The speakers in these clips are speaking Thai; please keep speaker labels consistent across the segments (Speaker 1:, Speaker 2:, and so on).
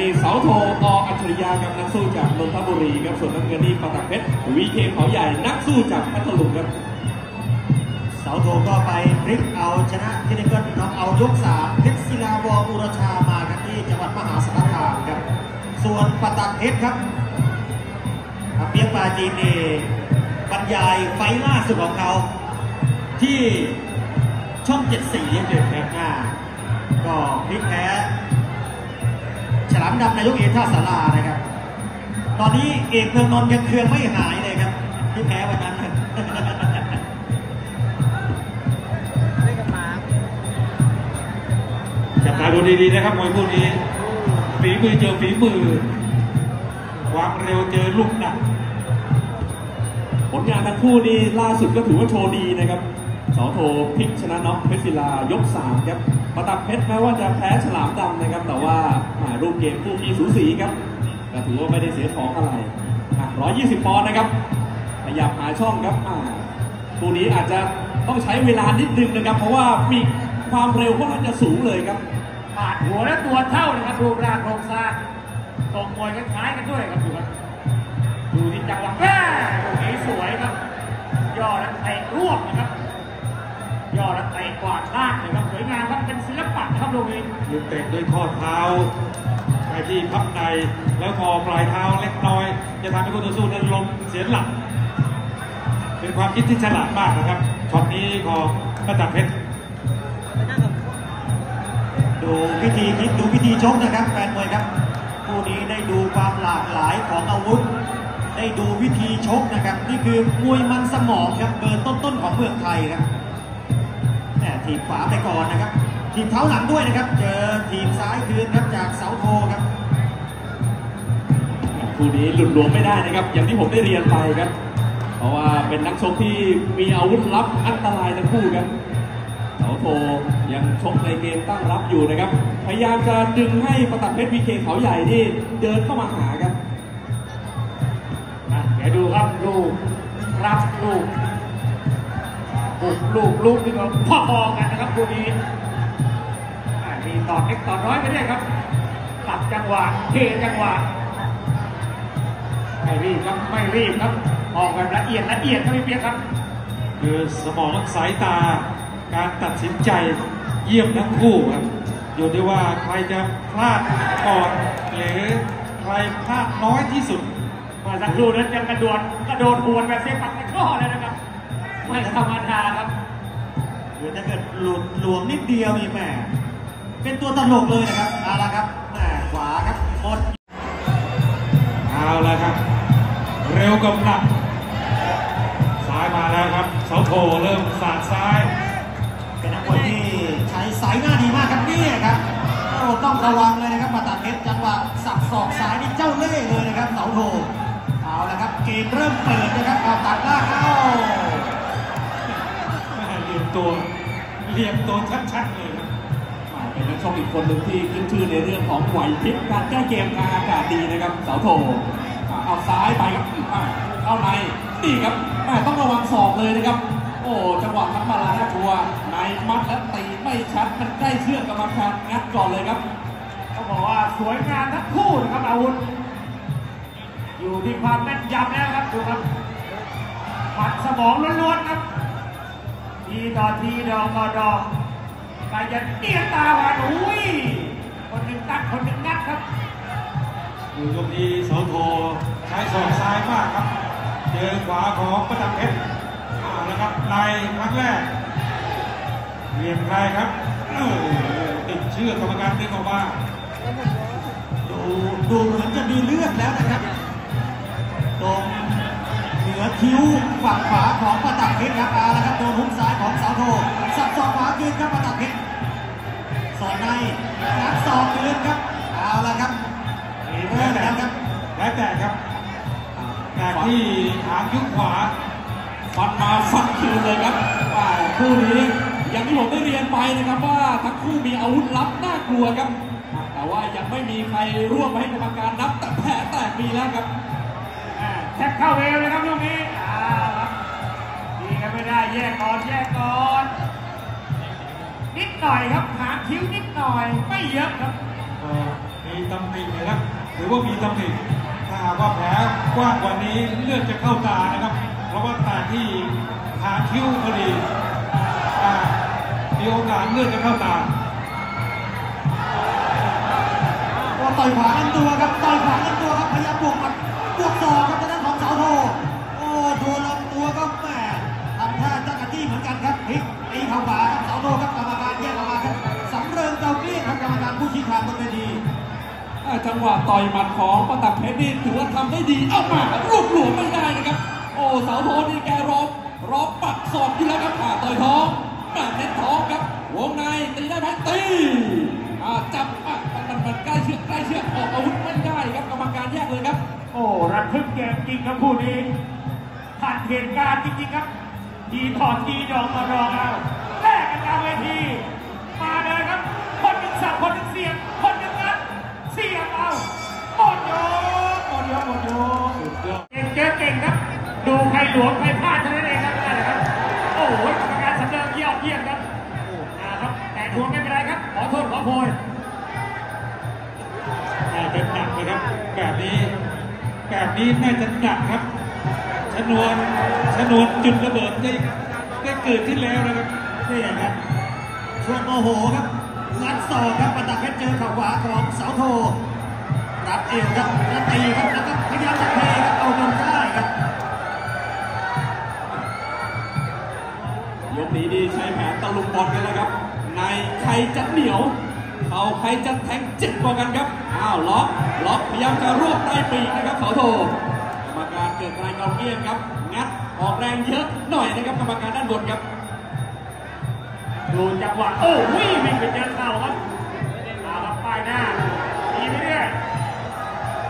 Speaker 1: นี่เสาโทออัจฉริยะกับนักสู้จากนนทบุรีครับส่วนน้ำเงินนี่ประตักเพชรวีเคเขาใหญ่นักสู้จากพัทลุงครับ
Speaker 2: เสาโทก็ไปพลิกเอาชนะที่นี่ก็น้องเอายกสามเพชรศิลาวออุรชามากันที่จังหวัดมหาสารคามครับ ส่วนปตักเพชรครับเปียกปาจีนเอบรรยายไฟล่าสุดของเขา ที่ช่องเจ็ดสีเด็ดครับอ่าก็พลิกแพ้ ลามดำนายกเอกท่าสารานะครับ ตอนนี้เอกเมืองนนท์ยังเครืองไม่หายเลยครับ ที่แพ้วันนั้น
Speaker 3: จับตาดูดีๆนะครับมวยคู่นี้ฝีมือเจอฝีมือความเร็วเจอลูกหนัก
Speaker 1: ผลงานทั้งคู่นี่ล่าสุดก็ถือว่าโชว์ดีนะครับ สาโทพลิกชนะน็อกเพชรศิลายกสามครับประตักเพชรแม้ว่าจะแพ้ฉลามดำนะครับ แต่ว่าอ่ารูปเกมคู่นี้สูสีครับก็ถือว่าไม่ได้เสียของอะไรอะ120ปอนด์นะครับขยับหาช่องครับอ่าคู่นี้อาจจะต้องใช้เวลานิดนึงนะครับ เพราะว่ามีความเร็วค่อนข้างจะสูงเลยครับ
Speaker 4: ปาดหัวและตัวเท่านะครับรูปร่างโครงสร้างตรงมวยคล้ายกันด้วยครับดูครับดูที่จังหวะแม่ลูกนี้สวยครับย่อและเตะรวบนะครับ ย่อและเตะกวาดล่างเลยครับสวยงามครับเป็นศิลปะนะครับลูกนี้
Speaker 3: ลูกเตะด้วยข้อเท้าไปที่พับในแล้วพอปลายเท้าเล็กน้อย จะทำให้คู่ต่อสู้นั้นล้มเสียหลัก เป็นความคิดที่ฉลาดมากนะครับช็อตนี้ของประตักเพชร
Speaker 2: ดูวิธีคิดดูวิธีชกนะครับแฟนมวยครับคู่นี้ได้ดูความหลากหลายของอาวุธ ได้ดูวิธีชกนะครับ นี่คือมวยมันสมองครับเบอร์ต้นๆของเมืองไทยครับ แหมทีบขวาไปก่อนนะครับ ทีบเท้าหลังด้วยนะครับ เจอทีบซ้ายคืนครับจากเสาโทครับ
Speaker 1: คู่นี้หลุดหลวมไม่ได้นะครับ อย่างที่ผมได้เรียนไปครับ เพราะว่าเป็นนักชกที่มีอาวุธลับอันตรายทั้งคู่ครับเสาโทยังชกในเกมตั้งรับอยู่นะครับ พยายามจะดึงให้ประตักเพชรพีเคเขาใหญ่นี่เดินเข้ามาหาครับ
Speaker 4: อะเดี๋ยวดูครับลูกรับลูกบุก ลูกลูกนี่ก็พอๆกันนะครับคู่นี้อะมีต่อเล็กต่อน้อยไปเรื่อยครับตัดจังหวะเทจังหวะไม่รีบครับไม่รีบครับออกแบบละเอียดละเอียดครับพี่เปียกครับ
Speaker 3: คือสมองสายตา การตัดสินใจเยี่ยมทั้งคู่ครับอยู่ที่ว่าใครจะพลาดก่อนหรือใครพลาดน้อยที่สุด
Speaker 4: เมื่อสักครู่นั้นยังกระโดดกระโดดหวนแบบเซปักตะกร้อเลยนะครับ ไม่ธรรมดาครับ
Speaker 2: คือถ้าเกิดหลุดหลวมนิดเดียวนี่แหมเป็นตัวตลกเลยนะครับเอาละครับแหมขวาครับหมด
Speaker 3: เอาละครับ เร็วกับหนักซ้ายมาแล้วครับเสาโทเริ่มสาดซ้าย
Speaker 2: เป็นนักมวยที่ใช้สายหน้าดีมากครับเนี่ยครับโอ้ต้องระวังเลยนะครับมาตัดเพชรจังหวะสับศอกซ้ายนี่เจ้าเล่ห์เลยนะครับเสาโทเอาละครับเกมเริ่มเปิดนะครับ ตั
Speaker 3: วเหลี่ยมตัวชัดๆเลยครับ
Speaker 1: อ่าเป็นนักชกอีกคนหนึ่งที่ขึ้นชื่อในเรื่องของไหวพริบการแก้เกมกลางอากาศดีนะครับเสาโทอ่าเอาซ้ายไปครับอ่าเข้าในนี่ครับแม่ต้องระวังศอกเลยนะครับ โอ้จังหวะทับมาลาทัวในมัดและตีไม่ชัดมันใกล้เชือกกรรมการงัดก่อนเลยครับ
Speaker 4: ต้องบอกว่าสวยงามทั้งคู่นะครับอาวุธ อยู่ที่ความแม่นยำแล้วครับดูครับหมัดสมองล้วนๆครับ ทีต่อทีดอกต่อดอกไปจะเตี้ยตาหวานอุ้ยคนหนึ่งตัดคนหนึ่งงัดครับ
Speaker 3: ดูยกนี้เสาโทใช้ศอกซ้ายมากครับ เจอขวาของประดับเพชรเอาละครับในครั้งแรกเหลี่ยมใครครับเอ้าติดเชือกกรรมการดึงออกมา
Speaker 2: ดูดูเหมือนจะมีเลือดแล้วนะครับตรงือคิ้วฝั่งขวาของประตักเพชรครับอาละครับโดนหุ้มซ้ายของสาวโทสับศอกขวาคืนครับประตักเพชรสอดในงัดศอกคืนครับเอาละครับเริ่มแล้วครับ
Speaker 3: แล้วแต่ครับแต่ที่หางยุบขวา
Speaker 1: ฟันมาฟันคืนเลยครับคู่นี้อย่างที่ผมได้เรียนไปนะครับว่าทั้งคู่มีอาวุธลับน่ากลัวครับ แต่ว่ายังไม่มีใครร่วมให้กรรมการนับแต่แผลแตกมีแล้วครับ
Speaker 4: เข้าเวรเลยครับลูกนี้อ่าครับดีกันไม่ได้แยกก่อนแยกก่อนนิดหน่อยครับหางคิ้วนิดหน่อยไม่เยอะครับ
Speaker 3: ก็มีตำหนินะครับหรือว่ามีตำหนิถ้าหากว่าแผลกว้างกว่านี้เลือดจะเข้าตานะครับ เพราะว่าแตกที่หางคิ้วพอดีอ่ามีโอกาสเลือดจะเข้าตา
Speaker 2: ว่าต่อยขวากันตัวครับต่อยขวากันตัวครับพยายามบวกหมัดบ จัง
Speaker 1: หวะต่อยหมัดของประตักเพชรนี่ถือว่าทำได้ดี เอ้ามารวบหลวมไม่ได้นะครับ โอ้เสาโทนนี่แกร้องร้องปักศอกอยู่แล้วครับอ่าต่อยท้องมาเน้นท้องครับ วงในตีได้ไหมตีจับอะมันมันมันใกล้เชือกใกล้เชือกออกอาวุธไม่ได้ครับกรรมการแยกเลยครับ
Speaker 4: โอ้ระทึกเกมจริงครับคู่นี้ผ่านเหตุการณ์จริงๆครับทีถอดทีดอกต่อดอกเอาแลกกันกลางเวทีมาเลยครับ คนหนึ่งสับคนหนึ่งเสียงคน สียงเอาหมดยกหมดยกหมดยก
Speaker 3: สุดยอด
Speaker 4: เก่งเจอเก่งครับ ดูใครหลวมใครพลาดเท่านั้นเองครับนั่นแหละครับ โอ้โหกรรมการสำเริงยอดเยี่ยมครับโอ้ครับ แต่ทวงไม่เป็นไรครับ ขอโทษขอโพย
Speaker 3: น่าจะหนักนะครับ แบบนี้ แบบนี้น่าจะหนักครับ ชนวน ชนวนจุดระเบิดได้ได้เกิดขึ้นแล้วนะครับ
Speaker 2: นี่ครับชวนโมโหครับ งัดศอครับประดับเพชรเจอเข่าขวาของเสาโทรับเอวครับแล้วตีครับแล้วก็พยายามจะเทครับเอาลงได้ครับ
Speaker 1: ยกนี้นี่ใช้แผนตะลุมบอลกันแล้วครับ ในใครจะเหนียวเขาใครจะแทงเจ็บกว่ากันครับอ้าวล็อกล็อกพยายามจะรวบใต้ปีกนะครับเขาโทกรรมการเกิดการเกาเกี้ยครับงัดออกแรงเยอะหน่อยนะครับกรรมการด้านบนครับ
Speaker 4: ดูจังหวะโอ้วิ่งวิ่งไปเจอเข่าครับเอาครับป้ายหน้าตีไปเรื่อย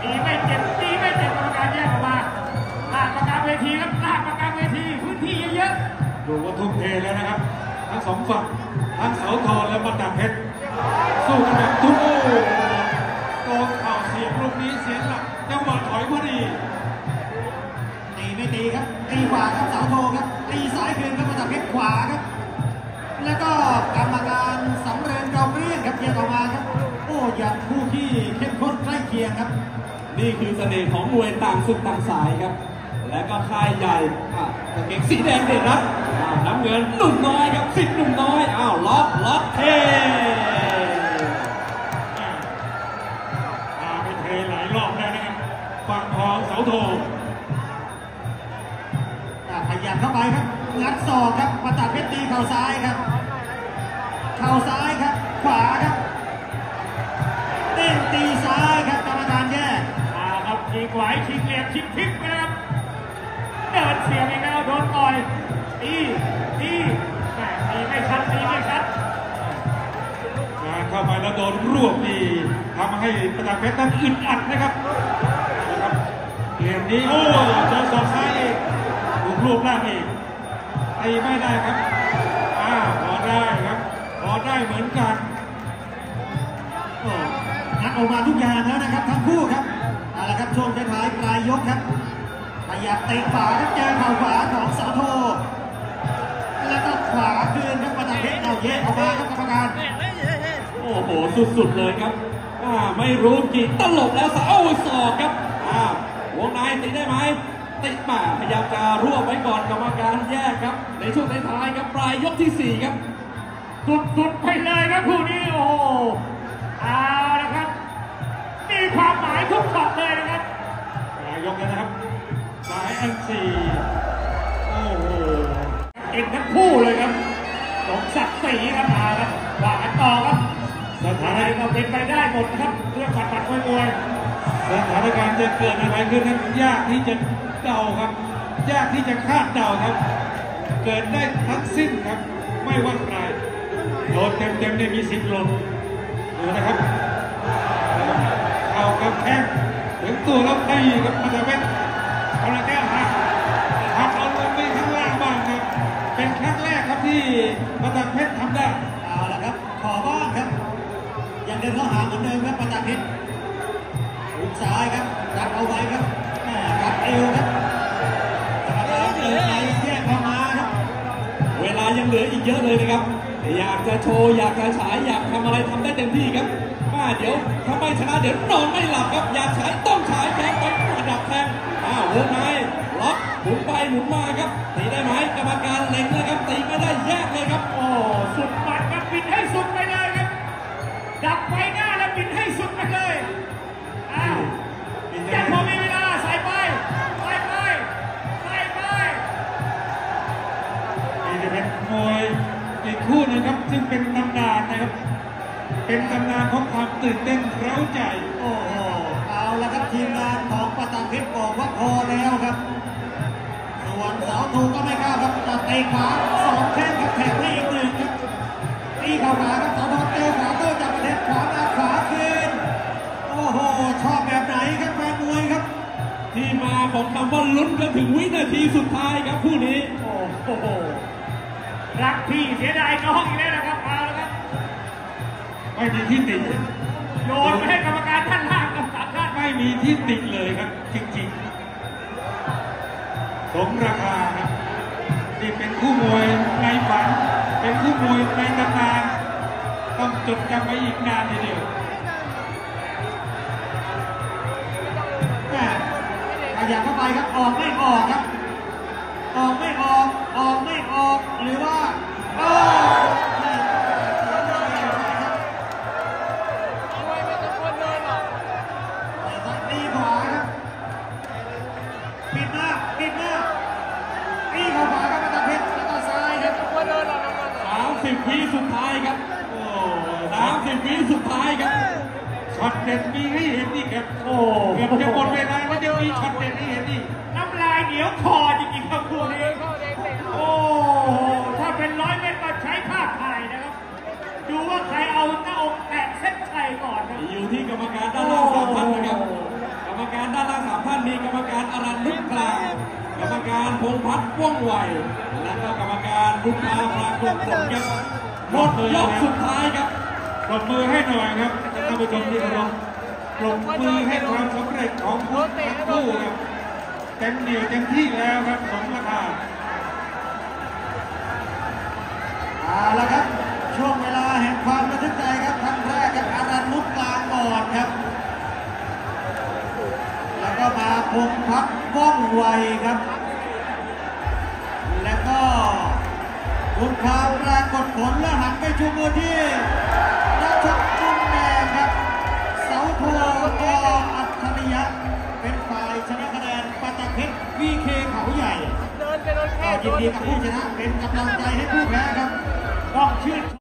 Speaker 4: ตีไม่เจ็บตีไม่เจ็บกรรมการแยกออกมาลากประกลางเวทีครับลากประกลางเวทีพื้นที่เยอะ
Speaker 3: ดูว่าทุ่มเทแล้วนะครับ ทั้งสองฝั่งทั้งเสาทองและบันดาลเพชรสู้กันแบบทุกโอ้โกงเข่าเสียบลูกนี้เสียหลักจังหวะถอยพอดี
Speaker 2: ตีไม่ตีครับตีขวาครับเสาโทครับ แล้วก็กรรมการสำเริงเราเรียงครับเยียงออมาครับ โอ้ยังคู่ที่เข้มข้นใกล้เคียงครับ
Speaker 1: นี่คือเสน่ห์ของมวยต่างสุดต่างสายครับ และก็ค่ายใหญ่อะกางเกงสีแดงเด่นนะน้ำเงินหนุ่มน้อยครับสิทธิ์หนุ่มน้อยอ้าวล็อกล็อกเทา
Speaker 3: ไปเทหลายรอบแล้วนะครับฝั่งของเสาโท
Speaker 2: อะขยับเข้าไปครับงัดศอกครับประตัดเพชรตีเข่าซ้ายครับ เข่าซ้ายครับ ขวาครับเต้นตีซ้ายครับกรรมการแยก
Speaker 4: ๆเอาครับชิงไหวชิงเหลี่ยมชิงพลิกไปนะครับเดินเสียบอีกแล้วโดนต่อยตีตีแหม่ตีไม่ชัดตีไม่ชัด
Speaker 3: การเข้าไปแล้วโดนรวบนี่ทำให้ประดับเพชรนั้นอึดอัดนะครับนะครับเหลี่ยมนี้โอ้เจอศอกซ้ายอีกถูกรวบล่างอีกตีไม่ได้ครับ ได้เหมือนกัน
Speaker 2: งัดออกมาทุกอย่างแล้วนะครับทั้งคู่ครับเอาละครับช่วงท้ายปลายยกครับขยับเตะขวาครับเจอเข่าขวาของสาวโท แล้วก็ขวาคืนครับประดับเพชรเอาแยกออกมาครับกรรมการ
Speaker 1: โอ้โหสุดๆเลยครับไม่รู้กี่ตลบแล้วสะโอ้ยศอกครับวงในติดได้ไหมติดมาพยายามจะรวบไว้ก่อนกรรมการแยกครับ ในช่วงท้ายๆครับปลายยกที่สี่ครับ
Speaker 4: สุดๆไปเลยครับคู่นี้โอ้โหเอาละครับ มีความหมายทุกช็อตเลยนะครับ
Speaker 3: ปลายยกแล้วนะครับสายอันสี่โอ้โห
Speaker 4: เอ็นทั้งคู่เลยครับสมศักดิ์ศรีครับมาครับว่ากันต่อครับ
Speaker 3: สถา
Speaker 4: อะไร
Speaker 3: น
Speaker 4: ก็เป็นไปได้หมดนะครับเรื่องปัดปัดมวยมวย
Speaker 3: สถานการณ์จะเกิดอะไรขึ้นนั้นยากที่จะเดาครับ ยากที่จะคาดเดาครับ เกิดได้ทั้งสิ้นครับ ไม่ว่าใคร โดนเต็มๆเนี่ยมีสิทธิ์หลงดูนะครับเอากับแข้งถึงตัวแล้วตีครับมันจะเป็นเอาละแก้วหักหักเอาลงไปข้างล่างบ้างครับ เป็นครั้งแรกครับที่มาตาเพชรทำได้
Speaker 2: เอาละครับ ขอบ้างครับ ยังเดินเข้าหาเหมือนเดิมครับประจักษ์เพชรหุกซ้ายครับรับเอาไว้ครับแม่รับเอวครับกรรมการเดินไปแยกเข้ามาครับ
Speaker 1: เวลายังเหลืออีกเยอะเลยนะครับ อยากจะโชว์อยากจะฉายอยากทำอะไรทำได้เต็มที่ครับมาเดี๋ยวถ้าไมชนะเดี๋ยวนอนไม่หลับครับอยากฉายต้องฉายแพ้ไปอันดับแทงอ้าววงในล็อกหมุนไปหมุนมาครับตีได้ไหมกรรมการเล็งแล้วครับตีไม่ได้แยกเลยครับ
Speaker 3: ตื่นเต้นเร้าใจ
Speaker 2: โอ้โห เอาละครับทีมงานของปตาเพชรบอกว่าพอแล้วครับ ส่วนเสาถูก็ไม่กล้าครับจะเตะขวาสองแข้งครับแถมให้อีกหนึ่งครับตีเข้าขาครับเสาทองเจอขวาโต้จากประเทศขวามาขวาคืนโอ้โห ชอบแบบไหนครับแฟนมวยครับ
Speaker 1: ที่มาของคำว่าลุ้นกันถึงวินาทีสุดท้ายครับคู่นี้
Speaker 4: โอ้โห รักพี่เสียดายน้องอีกแล้วนะครับเอาละครับ
Speaker 3: ไม่มีที่ติ
Speaker 4: โยนไปให้กรรมการท่านล่างกับสามท่าน
Speaker 3: ไม่มีที่ติเลยครับ จริงๆ สมราคาครับนี่เป็นคู่มวยในฝัน เป็นคู่มวยในตำนานต้องจดจำไว้อีกนานทีเดียว
Speaker 2: แม่ขยับเข้าไปครับ ออกไม่ออกครับ ออกไม่ออก ออกไม่ กรรมการ
Speaker 4: พ
Speaker 1: งษ์พัฒน์ว่องไว และก็กรรมการบุญพาปรากฏผลครับหมดยกสุดท้ายครับ
Speaker 3: ปรบมือให้หน่อยครับท่านผู้ชมที่เคารพปรบมือให้ความสำเร็จของผู้ทั้งคู่ครับเต็มเหนียวเต็มที่แล้วครับสมราคา
Speaker 2: เอาละครับ ช่วงเวลาแห่งความระทึกใจครับครั้งแรกกับอารันลุกกลางก่อนครับ แล้วก็มาพงพักว่องไวครับ คุณพาปรากฏผลและหันไปชูมือที่ราชกุมแดงครับ เสาโทกอัจฉริยะ เป็นฝ่ายชนะคะแนนปาตาเพชรวีเคเขาใหญ่
Speaker 5: เดินไปโดนแค่
Speaker 2: ก็ยินดีกับผู้ชนะเป็นกำลังใจให้ผู้แพ้ครับ
Speaker 4: ต้องชื่น